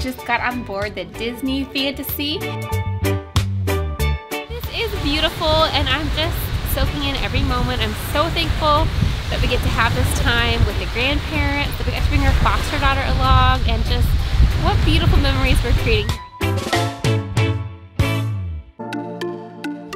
just got on board the Disney Fantasy. This is beautiful and I'm just soaking in every moment. I'm so thankful that we get to have this time with the grandparents, that we get to bring our foster daughter along and just what beautiful memories we're creating.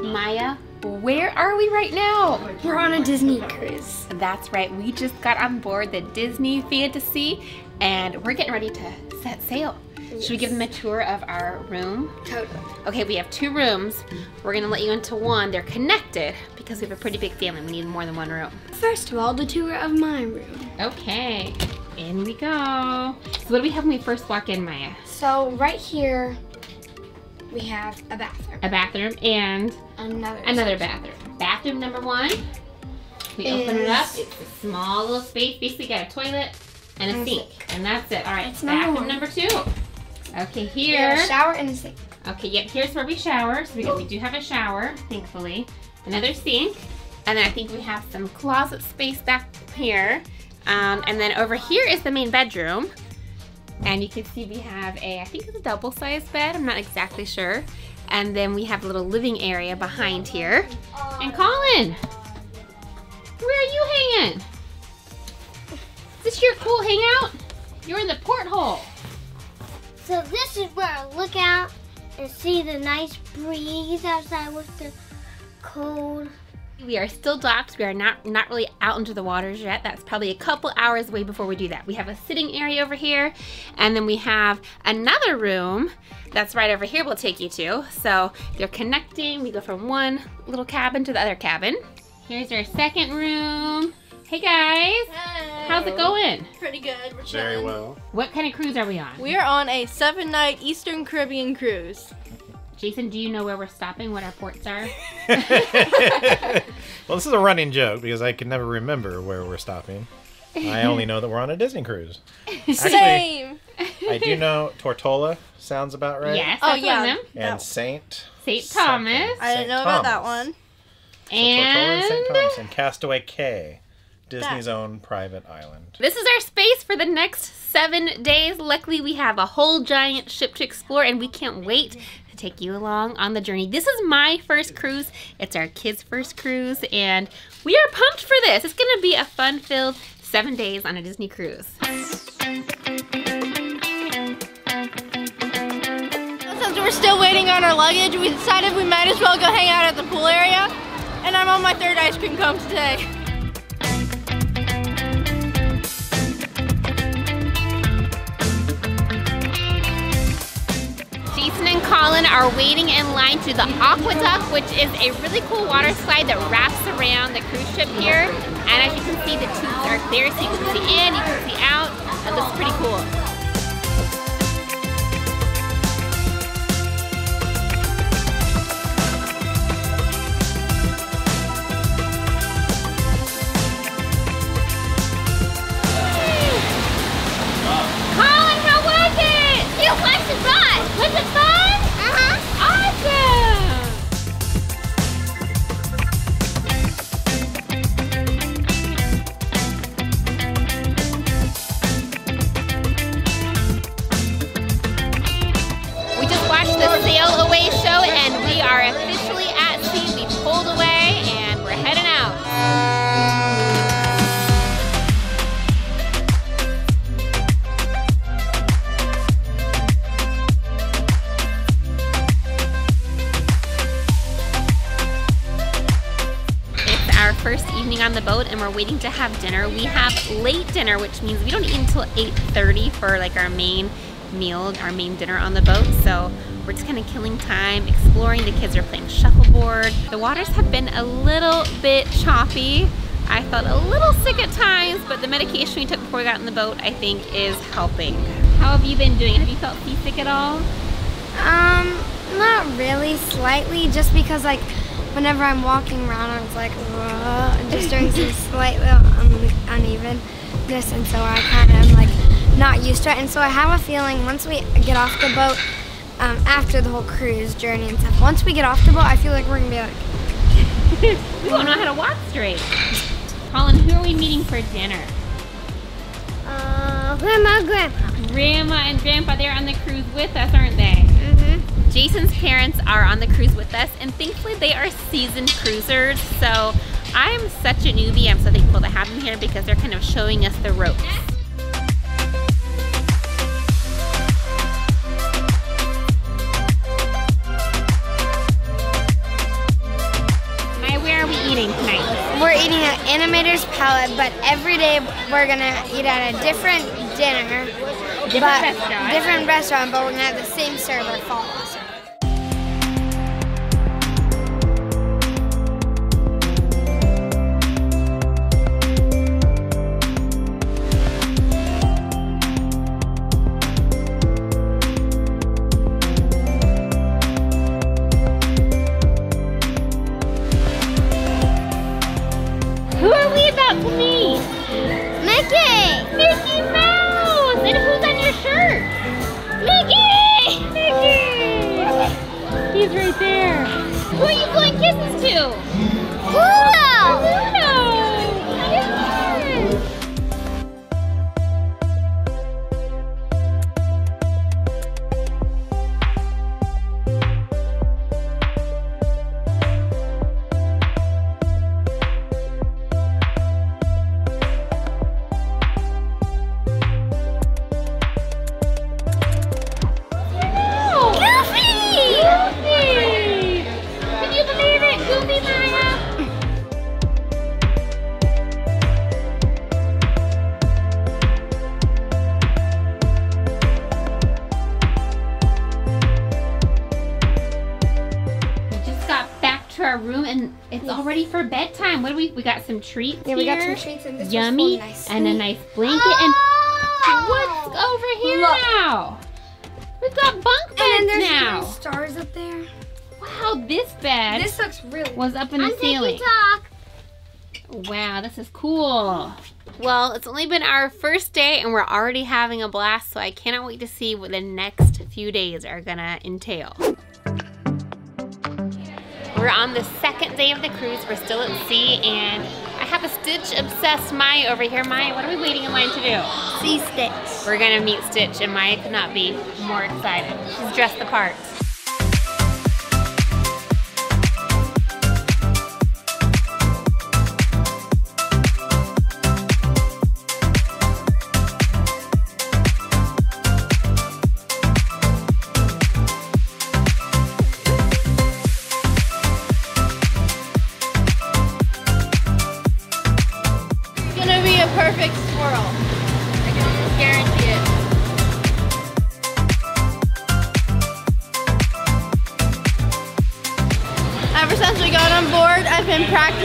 Maya, where are we right now? We're on a Disney cruise. That's right, we just got on board the Disney Fantasy and we're getting ready to set sail. Should we give them a tour of our room? Totally. Okay, we have two rooms. We're gonna let you into one. They're connected because we have a pretty big family. We need more than one room. First of all, the tour of my room. Okay, in we go. So what do we have when we first walk in, Maya? So right here, we have a bathroom. A bathroom and Another. another bathroom. Bathroom number one. We open it up. It's a small little space. Basically got a toilet and a And a sink. And that's it. All right, That's bathroom number two. Okay, Yeah, here. shower and a sink. Okay, yep, here's where we shower. So we, we do have a shower, thankfully. Another sink. And then I think we have some closet space back here. Um, and then over here is the main bedroom. And you can see we have a, I think it's a double sized bed. I'm not exactly sure. And then we have a little living area behind here. And Colin, where are you hanging? Is this your cool hangout? You're in the porthole. So this is where I look out and see the nice breeze outside with the cold. We are still docked. We are not not really out into the waters yet. That's probably a couple hours away before we do that. We have a sitting area over here, and then we have another room that's right over here. We'll take you to. So they're connecting. We go from one little cabin to the other cabin. Here's our second room. Hey guys, Hey. how's it going? Pretty good. We're Very chilling. well. What kind of cruise are we on? We are on a seven night Eastern Caribbean cruise. Jason, do you know where we're stopping? What our ports are? well, this is a running joke because I can never remember where we're stopping. I only know that we're on a Disney cruise. Actually, Same. I do know Tortola sounds about right. Yes, Oh, yeah. them. And That- Saint. St. something. Thomas. I didn't St. know about that one. So Tortola and St. Thomas and Castaway Cay, Disney's own private island. This is our space for the next seven days. Luckily, we have a whole giant ship to explore, and we can't wait to take you along on the journey. This is my first cruise. It's our kids' first cruise, and we are pumped for this. It's going to be a fun-filled seven days on a Disney cruise. Since we're still waiting on our luggage, we decided we might as well go hang out at the pool area. And I'm on my third ice cream cone today. Colin are waiting in line to the AquaDuck, which is a really cool water slide that wraps around the cruise ship here. And as you can see, the tubes are there, so you can see in, you can see out. It looks pretty cool. Waiting to have dinner. We have late dinner, which means we don't eat until 8.30 for like our main meal, our main dinner on the boat. So we're just kind of killing time, exploring. The kids are playing shuffleboard. The waters have been a little bit choppy. I felt a little sick at times, but the medication we took before we got in the boat, I think, is helping. How have you been doing? Have you felt seasick at all? Um, not really, slightly, just because like whenever I'm walking around, I was like, "Ugh," just doing some slightly un- unevenness, and so I kind of am like not used to it. And so I have a feeling once we get off the boat, um, after the whole cruise journey and stuff, once we get off the boat, I feel like we're gonna be like, we won't know how to walk straight. Colin, who are we meeting for dinner? Uh, grandma, grandpa. Grandma and Grandpa, they're on the cruise with us, aren't they? Mm-hmm. Jason's parents are on the cruise with us, and thankfully they are seasoned cruisers. So I'm such a newbie. I'm so thankful to have them here because they're kind of showing us the ropes. Where are we eating tonight? We're eating at Animator's Palate, but every day we're gonna eat at a different dinner. Different but, restaurant. Different restaurant, but we're gonna have the same server follow right there. Who are you blowing kisses to? Do we? Got some treats Yeah, we got some here. treats and this Yummy nice. and a nice blanket and oh! what's over here Look. now? We've got bunk beds And then there's now. stars up there. Wow, this bed This looks really was up in the I'm ceiling. Wow, this is cool. Well, it's only been our first day and we're already having a blast, so I cannot wait to see what the next few days are gonna entail. We're on the second day of the cruise. We're still at sea and I have a Stitch obsessed Maya over here. Maya, what are we waiting in line to do? See sticks. We're gonna meet Stitch and Maya could not be more excited. She's dressed the part.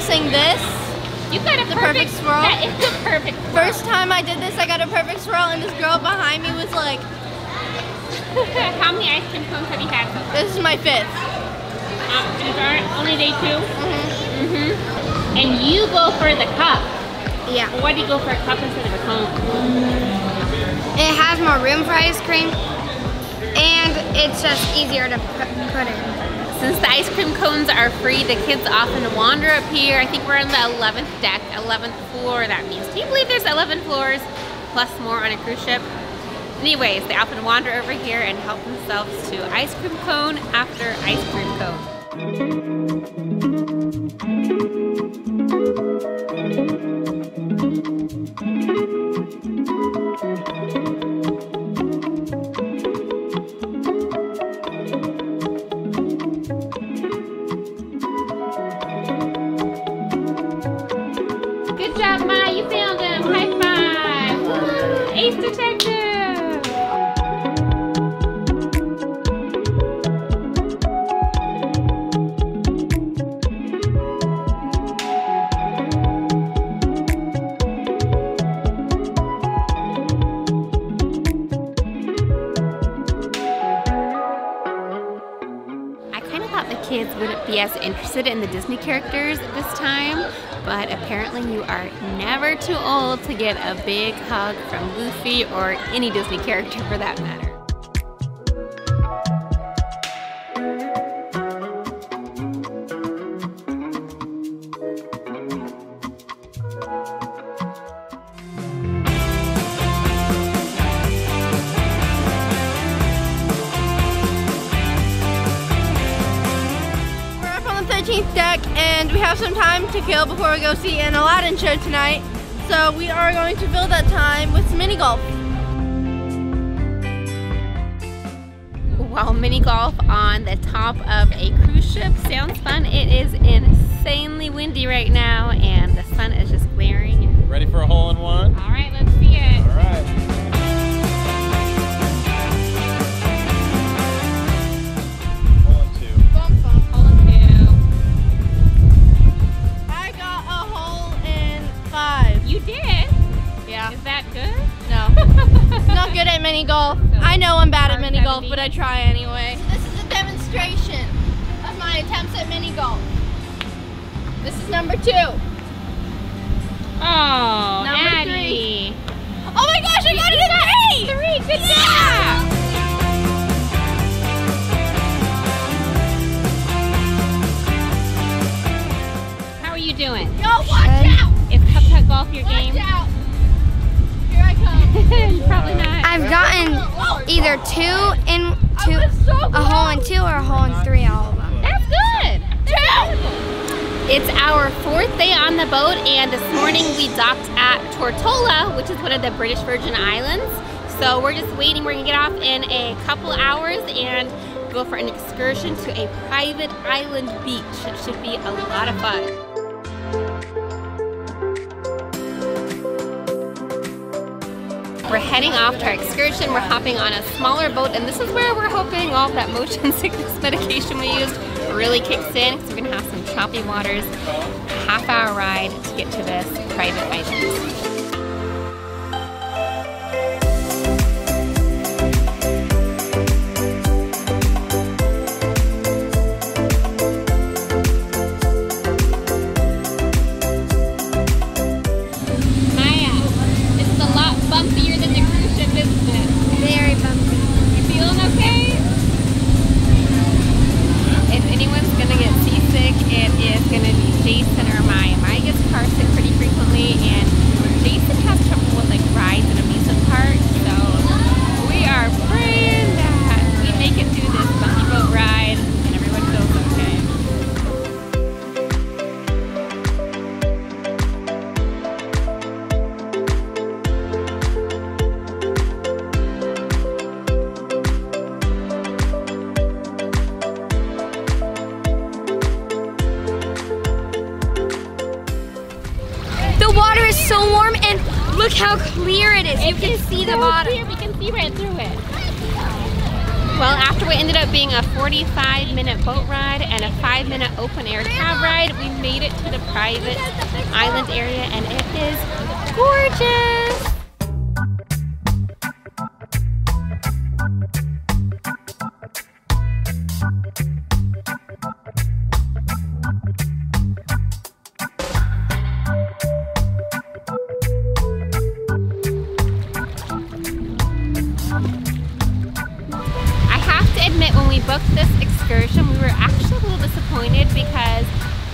Practicing this. You got a The perfect swirl? That is the perfect swirl. First time I did this, I got a perfect swirl, and this girl behind me was like, How many ice cream cones have you had? "This is my fifth. Um, is our only day 2 Mm-hmm. And you go for the cup. Yeah. Why do you go for a cup instead of a cone? It has more room for ice cream, and it's just easier to put, put in. Since the ice cream cones are free, the kids often wander up here. I think we're on the 11th deck, 11th floor, that means. Can you believe there's 11 floors plus more on a cruise ship? Anyways, they often wander over here and help themselves to ice cream cone after ice cream cone. Ace Detective. Interested in the Disney characters at this time, but apparently you are never too old to get a big hug from Goofy or any Disney character for that matter. Have some time to kill before we go see an Aladdin show tonight. So we are going to fill that time with some mini golf. While mini golf on the top of a cruise ship sounds fun, it is insanely windy right now and the sun is just glaring. Ready for a hole in one? All right, let's see it. All right. Not good at mini golf. I know I'm bad at mini golf, but I try anyway. This is a demonstration of my attempts at mini golf. This is number two. Oh, Number Addie. Oh my gosh, I got it in three! Three, good job. How are you doing? Yo, watch out! Is Cup Cut Golf your Watch game? out! Here I come. Probably not. I've gotten either two in two, so a hole in two or a hole in three, all of them. That's good. It's our fourth day on the boat, and this morning we docked at Tortola, which is one of the British Virgin Islands. So we're just waiting. We're gonna get off in a couple hours and go for an excursion to a private island beach. It should be a lot of fun. We're heading off to our excursion. We're hopping on a smaller boat, and this is where we're hoping all that motion sickness medication we used really kicks in because we're gonna have some choppy waters. Half hour ride to get to this private island. It. Well, after what ended up being a 45 minute boat ride and a 5 minute open air cab ride, we made it to the private island area and it is gorgeous. When we booked this excursion, we were actually a little disappointed because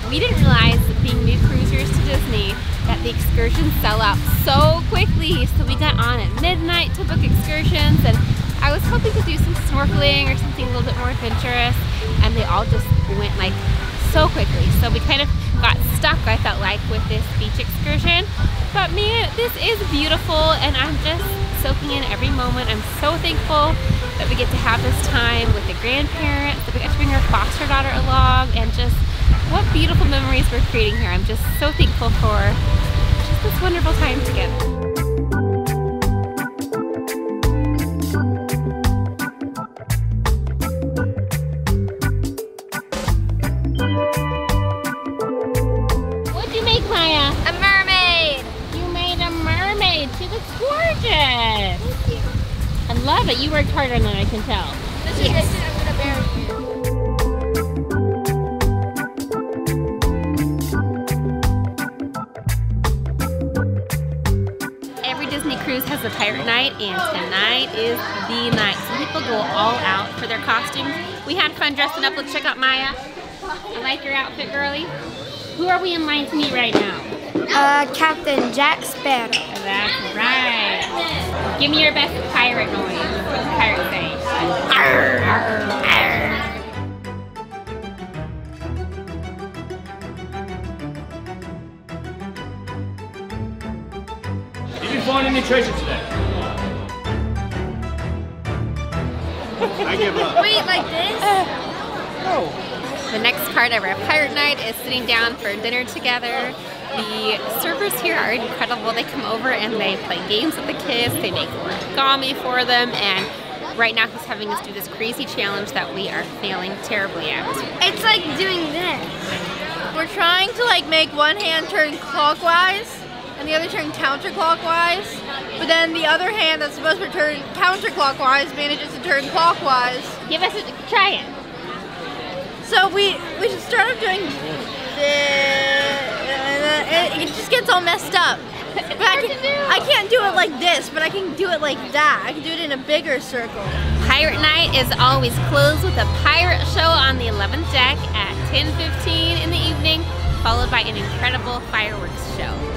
we didn't realize, being new cruisers to Disney, that the excursions sell out so quickly. So we got on at midnight to book excursions, and I was hoping to do some snorkeling or something a little bit more adventurous, and they all just went like so quickly. So we kind of got stuck, I felt like, with this beach excursion. But man, this is beautiful, and I'm just soaking in every moment. I'm so thankful that we get to have this time with the grandparents, that we got to bring our foster daughter along, and just what beautiful memories we're creating here. I'm just so thankful for just this wonderful time together. Worked hard on it, I can tell. This is Jason, I'm gonna bury you. Every Disney cruise has a pirate night, and tonight is the night. Some people go all out for their costumes. We had fun dressing up. Let's check out Maya. I like your outfit, girly. Who are we in line to meet right now? Uh, Captain Jack Sparrow. That's right. Give me your best pirate noise. Did you find any treasure today? I give up. Wait, like this? Uh, no. The next part of our pirate night is sitting down for dinner together. The servers here are incredible. They come over and they play games with the kids. They make origami for them, and right now he's having us do this crazy challenge that we are failing terribly at. It's like doing this. We're trying to like make one hand turn clockwise and the other turn counterclockwise. But then the other hand that's supposed to turn counterclockwise manages to turn clockwise. Give us a try it. So we we should start off doing this, it, it just gets all messed up. But I, can, I can't do it like this, but I can do it like that. I can do it in a bigger circle. Pirate night is always closed with a pirate show on the 11th deck at 10:15 in the evening, followed by an incredible fireworks show.